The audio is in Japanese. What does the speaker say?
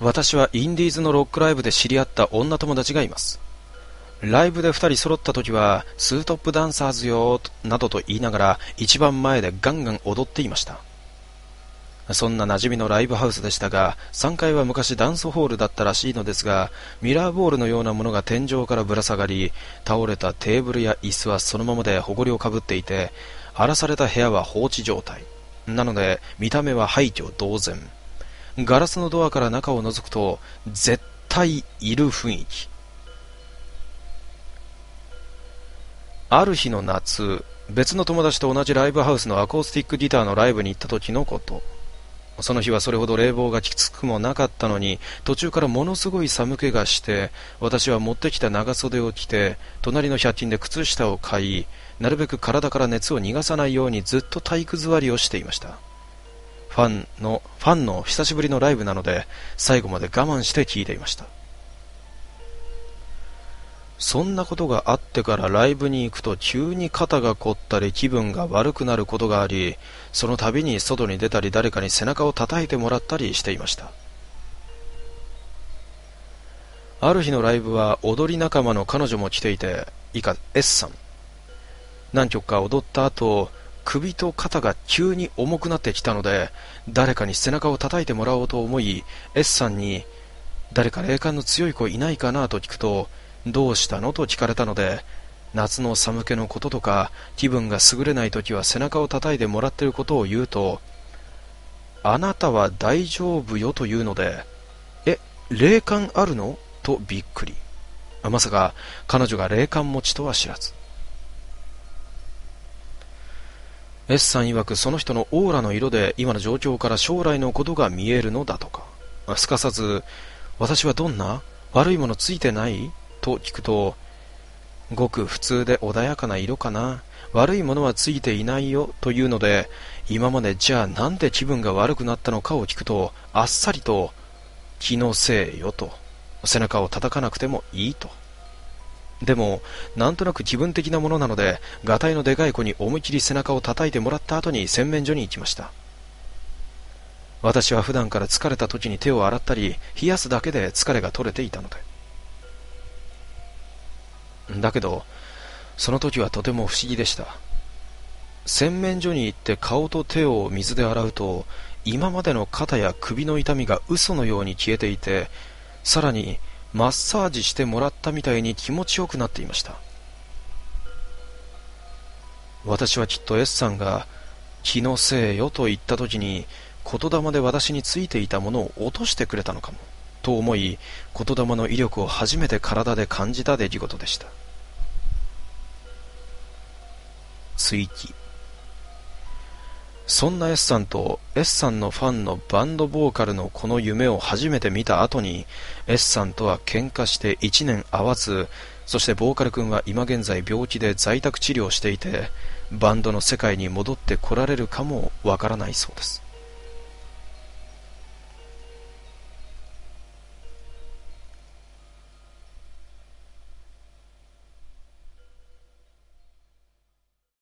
私はインディーズのロックライブで知り合った女友達がいます。ライブで二人揃った時は、ツートップダンサーズよなどと言いながら、一番前でガンガン踊っていました。そんな馴染みのライブハウスでしたが、3階は昔ダンスホールだったらしいのですが、ミラーボールのようなものが天井からぶら下がり、倒れたテーブルや椅子はそのままで埃をかぶっていて、荒らされた部屋は放置状態。なので、見た目は廃墟同然。ガラスのドアから中を覗くと、絶対いる雰囲気。ある日の夏、別の友達と同じライブハウスのアコースティックギターのライブに行った時のこと。その日はそれほど冷房がきつくもなかったのに、途中からものすごい寒気がして、私は持ってきた長袖を着て、隣の100均で靴下を買い、なるべく体から熱を逃がさないようにずっと体育座りをしていました。ファンの、ファンの久しぶりのライブなので、最後まで我慢して聴いていました。そんなことがあってからライブに行くと急に肩が凝ったり気分が悪くなることがあり、その度に外に出たり誰かに背中を叩いてもらったりしていました。ある日のライブは踊り仲間の彼女も来ていて、以下 S さん。何曲か踊った後、首と肩が急に重くなってきたので、誰かに背中を叩いてもらおうと思い、S さんに、誰か霊感の強い子いないかなと聞くと、どうしたのと聞かれたので、夏の寒気のこととか、気分が優れない時は背中を叩いてもらってることを言うと、あなたは大丈夫よというので、え、霊感あるの？とびっくり。まさか彼女が霊感持ちとは知らず。S さん曰くその人のオーラの色で今の状況から将来のことが見えるのだとか。すかさず、私はどんな悪いものついてない？と聞くと、ごく普通で穏やかな色かな。悪いものはついていないよというので、今までじゃあなんで気分が悪くなったのかを聞くと、あっさりと、気のせいよと。背中を叩かなくてもいいと。でも、なんとなく気分的なものなので、ガタイのでかい子に思い切り背中を叩いてもらった後に洗面所に行きました。私は普段から疲れた時に手を洗ったり、冷やすだけで疲れが取れていたので。だけど、その時はとても不思議でした。洗面所に行って顔と手を水で洗うと、今までの肩や首の痛みが嘘のように消えていて、さらにマッサージしてもらったみたいに気持ちよくなっていました。私はきっと S さんが気のせいよと言った時に言霊で私についていたものを落としてくれたのかも。と思い言霊の威力を初めて体で感じた出来事でした追記そんな S さんと S さんのファンのバンドボーカルのこの夢を初めて見た後に S さんとは喧嘩して1年会わずそしてボーカル君は今現在病気で在宅治療していてバンドの世界に戻ってこられるかもわからないそうです。